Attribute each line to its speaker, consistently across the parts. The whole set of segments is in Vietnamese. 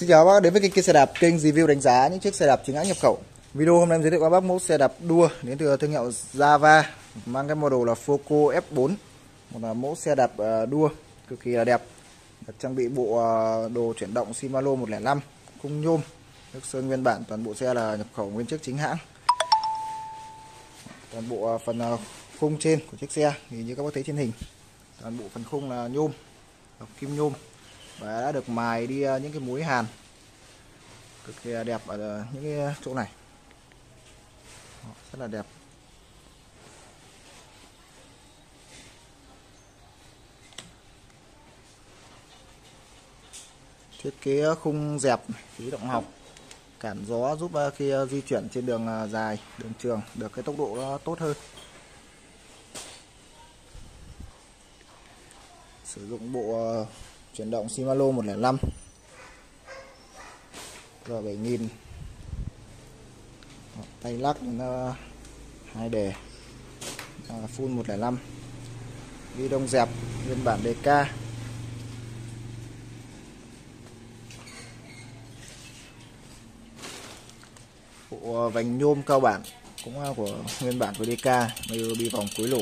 Speaker 1: Xin chào các bác đến với kênh xe đạp kênh review đánh giá những chiếc xe đạp chính hãng nhập khẩu. Video hôm nay em giới thiệu các bác mẫu xe đạp đua đến từ thương hiệu Java mang cái model là Foco F4. Một là mẫu xe đạp ờ, đua cực kỳ là đẹp. Được trang bị bộ ờ, đồ chuyển động Shimano 105 khung nhôm. Nước sơn nguyên bản toàn bộ xe là nhập khẩu nguyên chiếc chính hãng. Toàn bộ ờ, phần khung trên của chiếc xe thì như các bác thấy trên hình. Toàn bộ phần khung là nhôm, kim nhôm và đã được mài đi ờ, những cái mũi hàn cực kỳ đẹp ở ờ, những cái chỗ này. Rất là đẹp. Thiết kế khung dẹp, khí động học, cản gió giúp ờ, khi di chuyển trên đường dài, đường trường được cái tốc độ tốt hơn. Sử dụng bộ chuyển động Shimano 105 R7000 tay lắc nó hai đề. À, full 105 ghi đông dẹp nguyên bản DK bộ ờ, vành nhôm cao bản cũng của nguyên bản của DK bây bị vòng cuối lỗ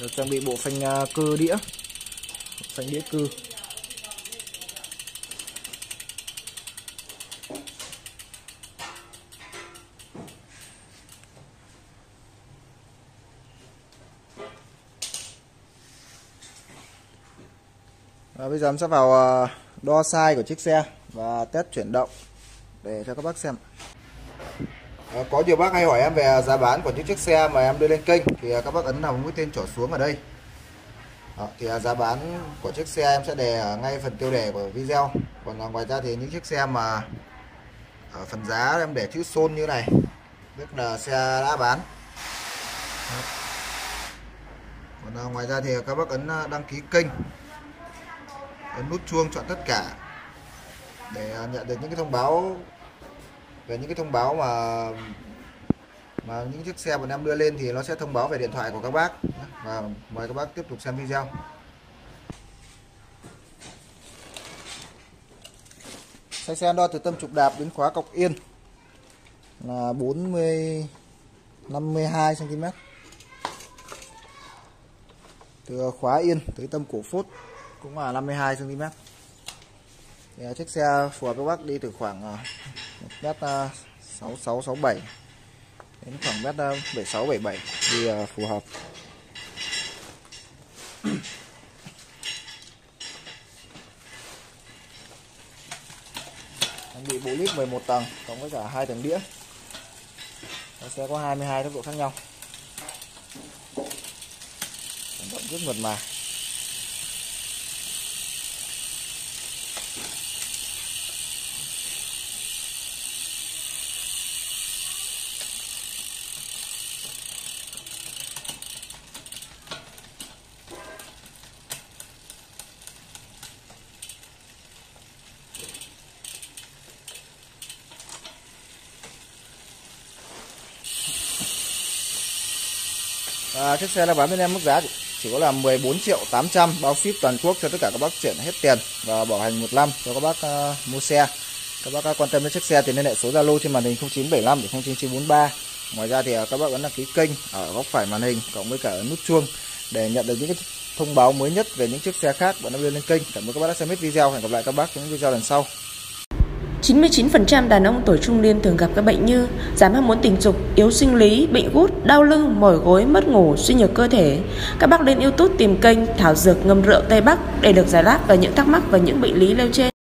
Speaker 1: được trang bị bộ phanh cơ đĩa xanh đĩa cư và bây giờ em sẽ vào ờ, đo size của chiếc xe và test chuyển động để cho các bác xem. À, có nhiều bác hay hỏi em về giá bán của những chiếc xe mà em đưa lên kênh thì các bác ấn vào mũi tên trỏ xuống ở đây đó, thì à, giá bán của chiếc xe em sẽ đề ở ngay phần tiêu đề của video. Còn à, ngoài ra thì những chiếc xe mà ở phần giá em để chữ xôn như này tức là xe đã bán. Còn à, ngoài ra thì các bác ấn đăng ký kênh ấn nút chuông chọn tất cả để nhận được những cái thông báo về những cái thông báo mà mà những chiếc xe bọn em đưa lên thì nó sẽ thông báo về điện thoại của các bác. Và mời các bác tiếp tục xem video. Xe xe đo từ tâm trục đạp đến khóa cọc yên là 40 52 cm từ khóa yên tới tâm cổ phốt cũng là 52 cm thì à, chiếc xe phù hợp với bác đi từ khoảng à, 1m6667 đến khoảng mét 76 77 thì à, phù hợp. Anh bị bộ lít 11 tầng, cộng với cả hai tầng đĩa. Nó sẽ có 22 tốc độ khác nhau. Động rất mượt mà. À, chiếc xe là bán bên em mức giá chỉ có là 14 triệu 800 bao ship toàn quốc cho tất cả các bác chuyển hết tiền và bảo hành một năm cho các bác uh, mua xe. Các bác quan tâm đến chiếc xe thì liên hệ số Zalo trên màn hình 0975 để 09943 ngoài ra thì uh, các bác ấn đăng ký kênh ở góc phải màn hình cộng với cả nút chuông để nhận được những cái thông báo mới nhất về những chiếc xe khác. Bọn em đưa lên kênh. Cảm ơn các bác đã xem hết video. Hẹn gặp lại các bác trong những video lần sau.
Speaker 2: 99% đàn ông tuổi trung niên thường gặp các bệnh như giảm ham muốn tình dục, yếu sinh lý, bệnh gút, đau lưng, mỏi gối, mất ngủ, suy nhược cơ thể. Các bác lên YouTube tìm kênh Thảo Dược ngâm rượu Tây Bắc để được giải đáp về những thắc mắc và những bệnh lý nêu trên.